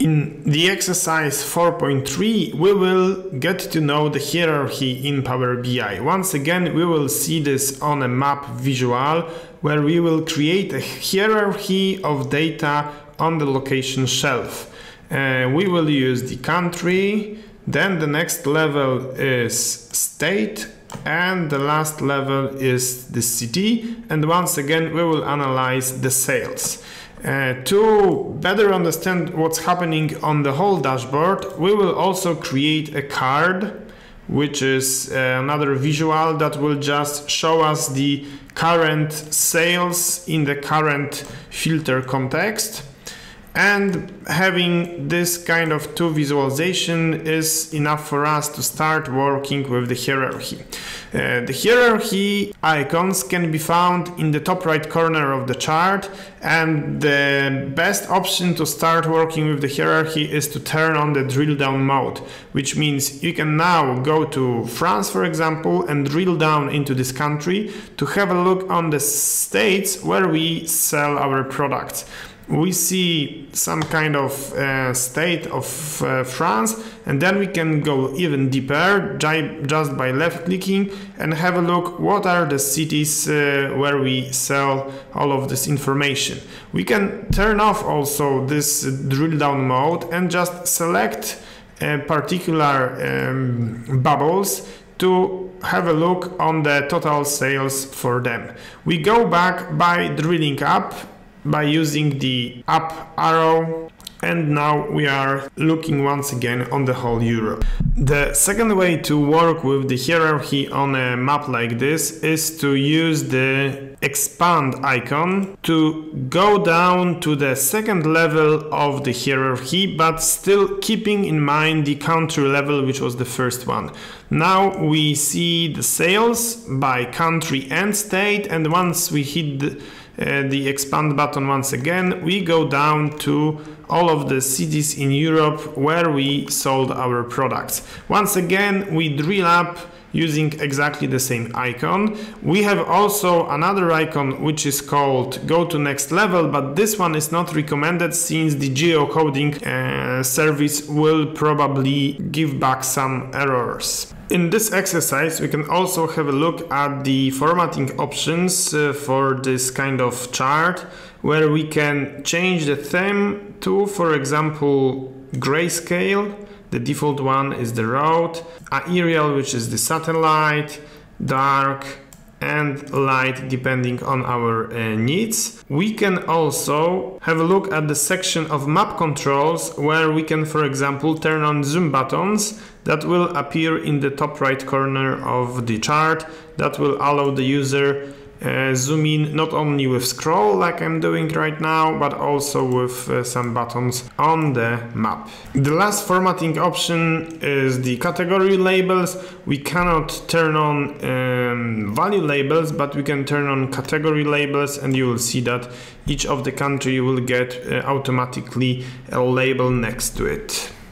In the exercise 4.3, we will get to know the hierarchy in Power BI. Once again, we will see this on a map visual where we will create a hierarchy of data on the location shelf. Uh, we will use the country, then the next level is state, and the last level is the city. And once again, we will analyze the sales. Uh, to better understand what's happening on the whole dashboard, we will also create a card, which is uh, another visual that will just show us the current sales in the current filter context. And having this kind of two visualization is enough for us to start working with the hierarchy. Uh, the hierarchy icons can be found in the top right corner of the chart and the best option to start working with the hierarchy is to turn on the drill down mode, which means you can now go to France, for example, and drill down into this country to have a look on the states where we sell our products we see some kind of uh, state of uh, France and then we can go even deeper just by left clicking and have a look what are the cities uh, where we sell all of this information. We can turn off also this drill down mode and just select particular um, bubbles to have a look on the total sales for them. We go back by drilling up by using the up arrow and now we are looking once again on the whole Europe. The second way to work with the hierarchy on a map like this is to use the expand icon to go down to the second level of the hierarchy but still keeping in mind the country level which was the first one. Now we see the sales by country and state and once we hit the the expand button once again, we go down to all of the cities in Europe where we sold our products. Once again, we drill up using exactly the same icon. We have also another icon which is called go to next level, but this one is not recommended since the geocoding uh, service will probably give back some errors. In this exercise we can also have a look at the formatting options uh, for this kind of chart where we can change the theme to for example grayscale. The default one is the road, aerial which is the satellite, dark and light depending on our uh, needs. We can also have a look at the section of map controls where we can for example turn on zoom buttons that will appear in the top right corner of the chart that will allow the user uh, zoom in not only with scroll like I'm doing right now, but also with uh, some buttons on the map. The last formatting option is the category labels. We cannot turn on um, value labels, but we can turn on category labels and you will see that each of the country will get uh, automatically a label next to it.